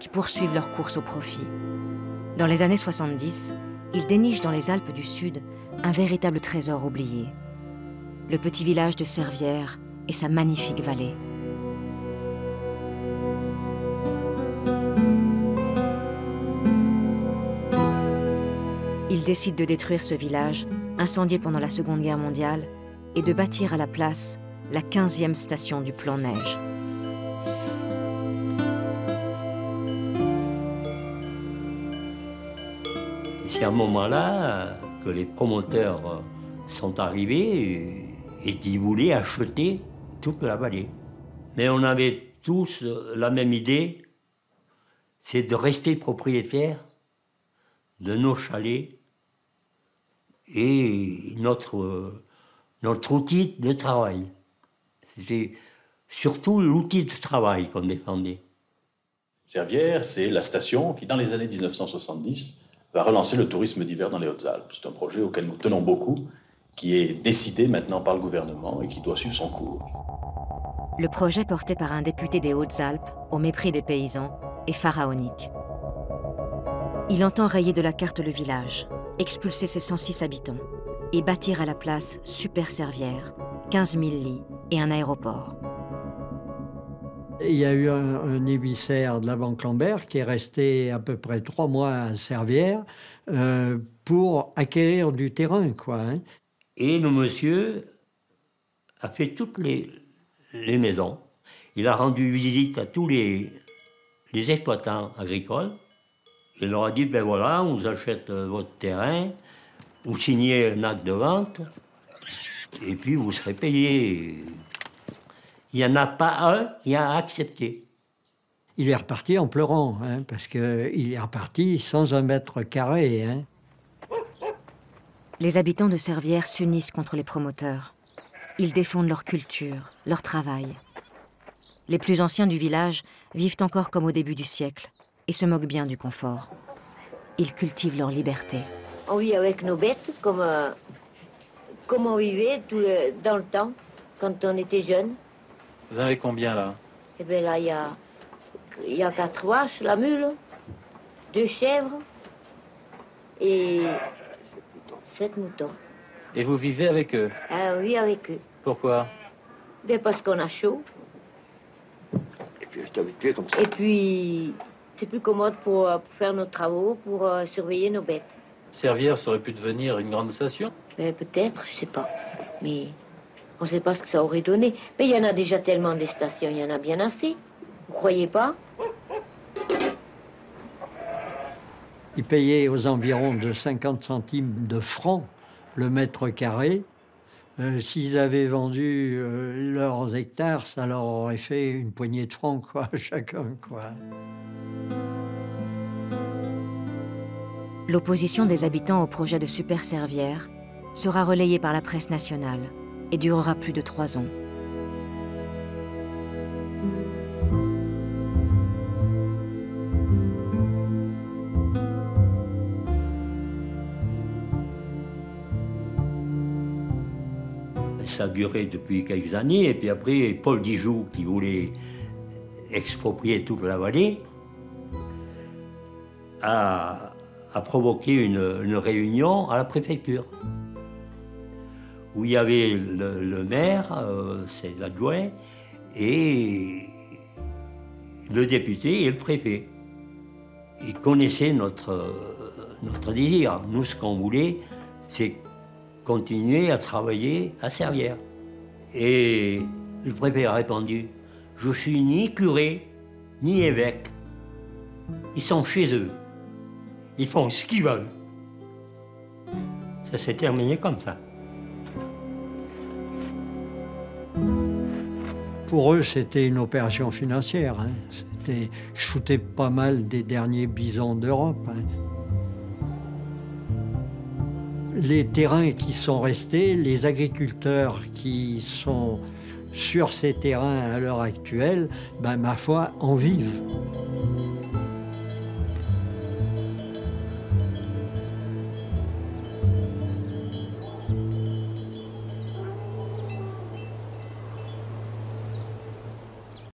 qui poursuivent leur course au profit. Dans les années 70, ils dénichent dans les Alpes du Sud un véritable trésor oublié. Le petit village de Servières et sa magnifique vallée. Ils décident de détruire ce village, incendié pendant la Seconde Guerre mondiale, et de bâtir à la place la 15e station du plan Neige. C'est à ce moment-là que les promoteurs sont arrivés et qui voulaient acheter toute la vallée. Mais on avait tous la même idée, c'est de rester propriétaire de nos chalets et notre, notre outil de travail. C'était surtout l'outil de travail qu'on défendait. Servières, c'est la station qui, dans les années 1970, va relancer le tourisme d'hiver dans les Hautes-Alpes. C'est un projet auquel nous tenons beaucoup, qui est décidé maintenant par le gouvernement et qui doit suivre son cours. Le projet porté par un député des Hautes-Alpes, au mépris des paysans, est pharaonique. Il entend rayer de la carte le village, expulser ses 106 habitants et bâtir à la place Super Servière, 15 000 lits et un aéroport. Il y a eu un, émissaire de la Banque Lambert qui est resté à peu près trois mois à Servières euh, pour acquérir du terrain. Quoi, hein. Et le monsieur a fait toutes les, les, maisons. Il a rendu visite à tous les, les exploitants agricoles. Il leur a dit, ben voilà, on vous achète euh, votre terrain, vous signez un acte de vente, et puis vous serez payé il n'y en a pas un qui a accepté. Il est reparti en pleurant, hein, parce qu'il est reparti sans un mètre carré. Hein. Les habitants de Servières s'unissent contre les promoteurs. Ils défendent leur culture, leur travail. Les plus anciens du village vivent encore comme au début du siècle et se moquent bien du confort. Ils cultivent leur liberté. On vit avec nos bêtes comme, euh, comme on vivait tout dans le temps, quand on était jeune. Vous en avez combien là Eh bien là, il y a, y a quatre vaches, la mule, deux chèvres et sept moutons. Et vous vivez avec eux Ah oui, avec eux. Pourquoi Bien parce qu'on a chaud. Et puis je habitué comme ça. Et puis c'est plus commode pour, euh, faire nos travaux, pour euh, surveiller nos bêtes. Servière, ça aurait pu devenir une grande station ben, Peut-être, je sais pas. Mais on ne sait pas ce que ça aurait donné. Mais il y en a déjà tellement des stations, il y en a bien assez. Vous croyez pas? Ils payaient aux environs de 50 centimes de francs le mètre carré. Euh, s'ils avaient vendu euh, leurs hectares, ça leur aurait fait une poignée de francs, quoi, chacun, quoi. L'opposition des habitants au projet de Super Servière sera relayée par la presse nationale et durera plus de trois ans. Ça a duré depuis quelques années, et puis après, Paul Dijoux, qui voulait exproprier toute la vallée, a, provoqué une réunion à la préfecture où il y avait le, maire, euh, ses adjoints, et le député et le préfet. Ils connaissaient notre, notre désir. Nous, ce qu'on voulait, c'est continuer à travailler à Servières. Et le préfet a répondu, je suis ni curé, ni évêque. Ils sont chez eux. Ils font ce qu'ils veulent. Ça s'est terminé comme ça. Pour eux, c'était une opération financière. Hein. C'était, je foutais pas mal des derniers bisons d'Europe. Hein. Les terrains qui sont restés, les agriculteurs qui sont sur ces terrains à l'heure actuelle, ben, ma foi, en vivent.